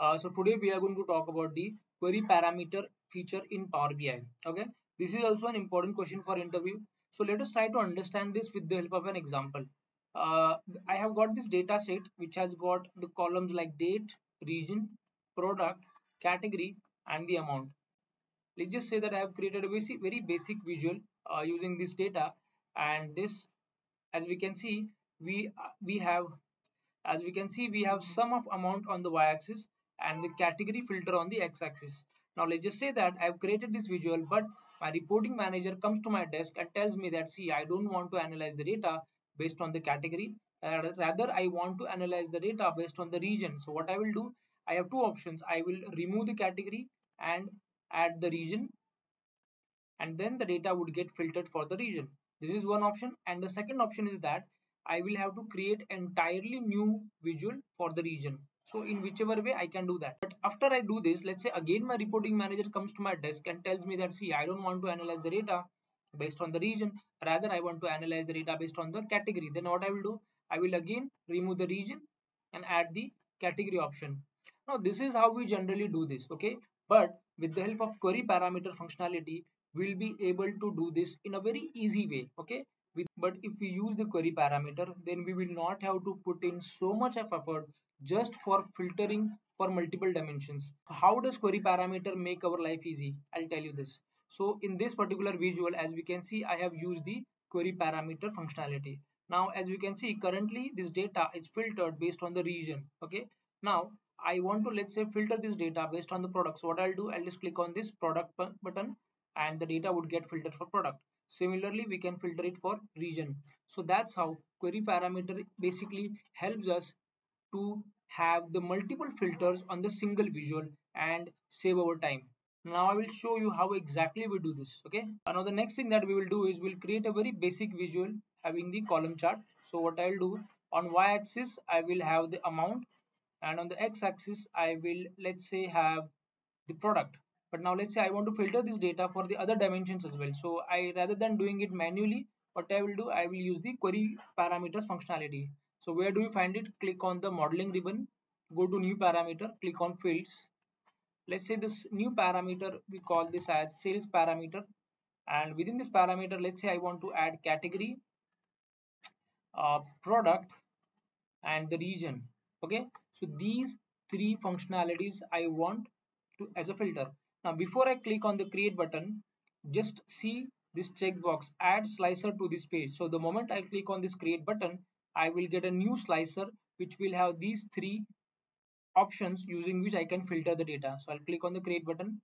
Uh, so today we are going to talk about the query parameter feature in Power BI. Okay, this is also an important question for interview. So let us try to understand this with the help of an example. Uh, I have got this data set which has got the columns like date, region, product, category and the amount. Let's just say that I have created a very basic visual uh, using this data and this as we can see we uh, we have as we can see we have sum of amount on the y-axis and the category filter on the x-axis. Now let's just say that i've created this visual but my reporting manager comes to my desk and tells me that see i don't want to analyze the data based on the category. Uh, rather i want to analyze the data based on the region. So what i will do i have two options. I will remove the category and add the region and then the data would get filtered for the region. This is one option. And the second option is that I will have to create entirely new visual for the region. So in whichever way I can do that. But after I do this, let's say again my reporting manager comes to my desk and tells me that see I don't want to analyze the data based on the region. Rather I want to analyze the data based on the category. Then what I will do? I will again remove the region and add the category option. Now this is how we generally do this. Okay. But with the help of query parameter functionality, we'll be able to do this in a very easy way. Okay but if we use the query parameter then we will not have to put in so much of effort just for filtering for multiple dimensions. How does query parameter make our life easy? I'll tell you this. So in this particular visual as we can see i have used the query parameter functionality. Now as we can see currently this data is filtered based on the region okay? Now i want to let's say filter this data based on the products. what i'll do i'll just click on this product button and the data would get filtered for product. Similarly, we can filter it for region. So that's how query parameter basically helps us to have the multiple filters on the single visual and save our time. Now I will show you how exactly we do this. Okay. Now the next thing that we will do is we'll create a very basic visual having the column chart. So what I'll do on y-axis I will have the amount and on the x-axis I will let's say have the product but now let's say I want to filter this data for the other dimensions as well so I rather than doing it manually what I will do I will use the query parameters functionality. So where do we find it? Click on the modeling ribbon go to new parameter click on fields. Let's say this new parameter we call this as sales parameter. And within this parameter let's say I want to add category uh, product and the region. Okay? So these three functionalities I want to as a filter. Now before I click on the create button, just see this checkbox add slicer to this page. So the moment I click on this create button, I will get a new slicer which will have these three options using which I can filter the data. So I'll click on the create button.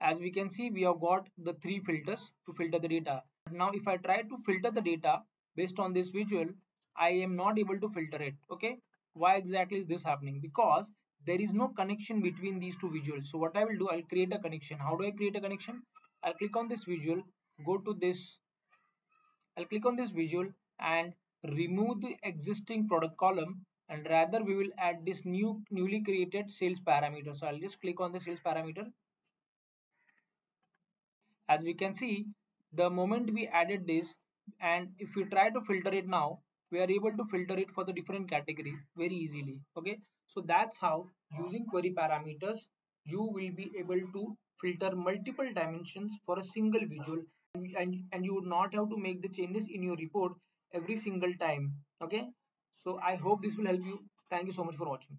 As we can see, we have got the three filters to filter the data. But now if I try to filter the data based on this visual, I am not able to filter it. Okay, why exactly is this happening because there is no connection between these two visuals. So what i will do i'll create a connection. How do i create a connection? I'll click on this visual go to this i'll click on this visual and remove the existing product column and rather we will add this new newly created sales parameter. So i'll just click on the sales parameter. As we can see the moment we added this and if we try to filter it now we are able to filter it for the different category very easily. Okay so that's how using query parameters you will be able to filter multiple dimensions for a single visual and, and, you would not have to make the changes in your report every single time. Okay? So i hope this will help you. Thank you so much for watching